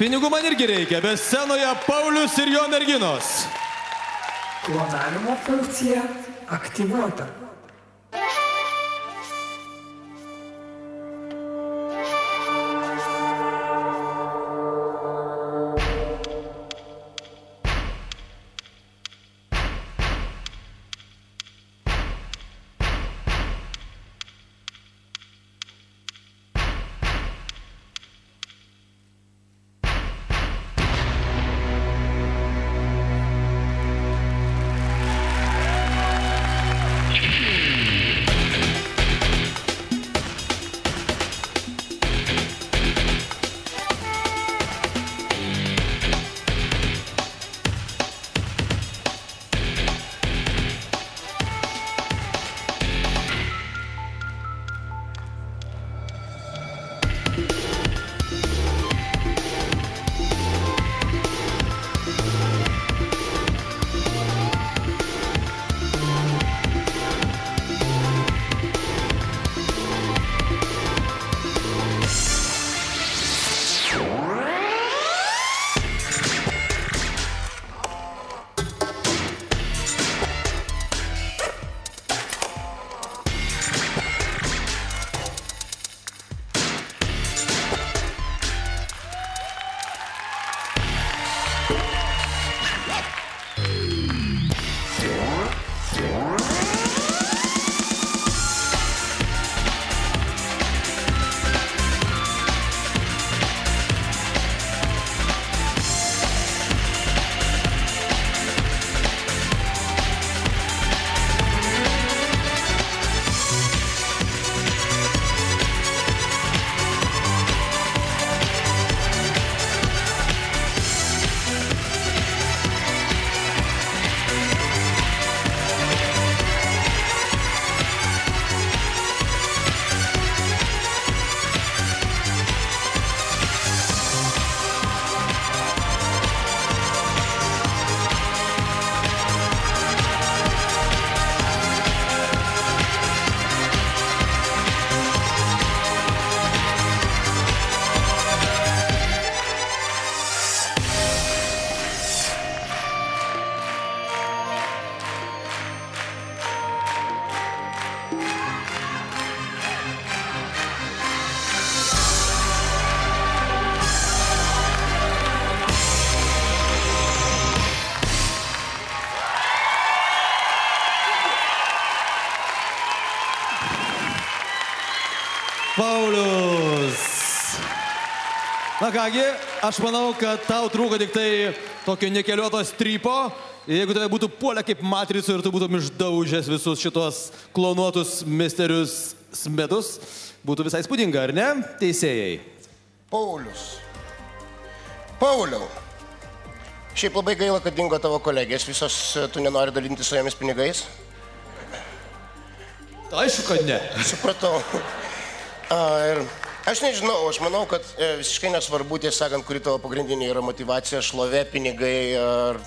Pinigų man irgi reikia, bet scenoje Paulius ir jo merginos. Klonavimo funkcija aktyvuota. Paulius. Na kągi, aš manau, kad tau trūko tik tai tokio nekeliuoto strypo. Jeigu tave būtų puolę kaip matricų ir tu būtum išdaužęs visus šitos klonuotus misterius smedus, būtų visai spūdinga, ar ne, teisėjai? Paulius. Pauliau. Šiaip labai gaila, kad dingo tavo kolegės, visos e, tu nenori dalinti su jomis pinigais. Aišku, kad ne. Supratau. A, ir aš nežinau, aš manau, kad e, visiškai nesvarbu, tiesą sakant, kuri tavo pagrindinė yra motivacija, šlovė, pinigai ar,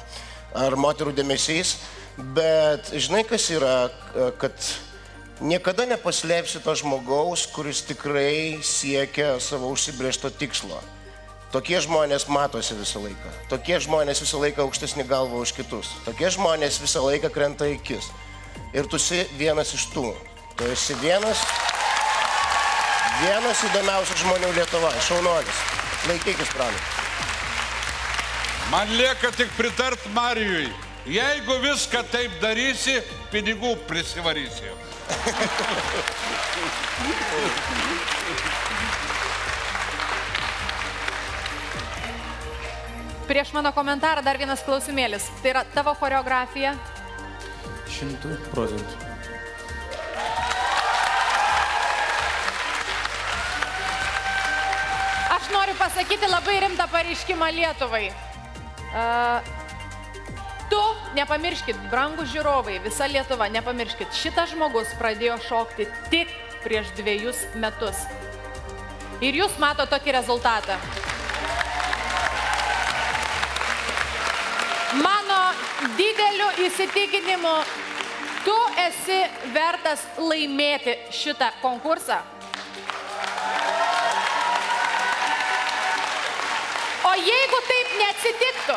ar moterų dėmesys. Bet žinai, kas yra, e, kad niekada nepaslėpsi to žmogaus, kuris tikrai siekia savo užsibriežto tikslo. Tokie žmonės matosi visą laiką. Tokie žmonės visą laiką aukštesni galvo už kitus. Tokie žmonės visą laiką krenta į akis. Ir tu esi vienas iš tų. Tu esi vienas, vienas įdomiausių žmonių Lietuvoje. Šaunuolis. Laikykis, pranai. Man lieka tik pritart Marijui. Jeigu viską taip darysi, pinigų prisivarysi. Prieš mano komentarą dar vienas klausimėlis. Tai yra tavo choreografija. Šimtų procentų. Aš noriu pasakyti labai rimtą pareiškimą Lietuvai. Uh, tu nepamirškit, brangų žiūrovai, visa Lietuva, nepamirškit, šitas žmogus pradėjo šokti tik prieš dviejus metus. Ir jūs mato tokį rezultatą. Mano dideliu įsitikinimu, tu esi vertas laimėti šitą konkursą. O jeigu taip neatsitiktų,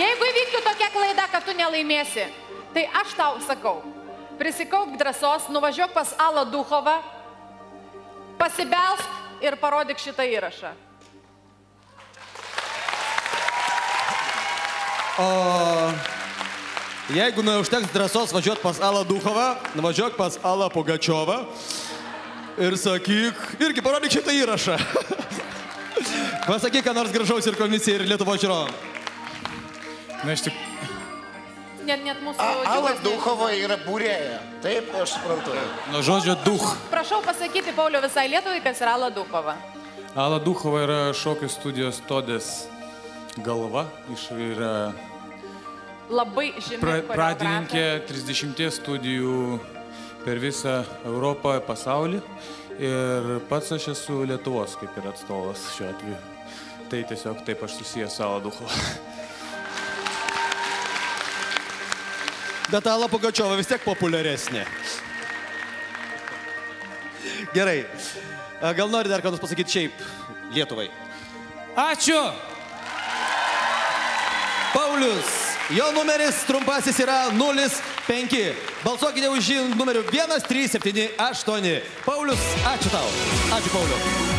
jeigu įvyktų tokia klaida, kad tu nelaimėsi, tai aš tau sakau, prisikaupk drąsos, nuvažiuok pas Alą Duchovą, pasibelsk ir parodyk šitą įrašą. Jeigu neužteks drąsos važiuoti pas Alą Duchovą, nuvažiuok pas Alą Pugačiovą ir sakyk, irgi parodyk šitą įrašą. Pasakyk, ką nors gražaus ir komisijai, ir Lietuvo žiūrovam. Na, iš tik, Net, net mūsų... Ala Duchova yra būrėja. Taip, aš suprantu. nuo žodžio nežino. Prašau pasakyti, Pauliu, visai Lietuvai, kas yra Ala Duchova. Ala Duchova yra šokio studijos Todės galva. Iš, yra Labai žymi. pra, pradininkė 30 studijų per visą Europą, pasaulį. Ir pats aš esu Lietuvos kaip ir atstovas šiuo atveju. Tai tiesiog taip aš susijęs su Ala Duchova. Bet Ala Pugačiova vis tiek populiaresnė. Gerai. A, Gal nori dar ką nors pasakyti šiaip Lietuvai? Ačiū! Paulius, jo numeris trumpasis yra 05. Balsuokite už jį numeriu 1378. Paulius, ačiū tau. Ačiū Pauliu.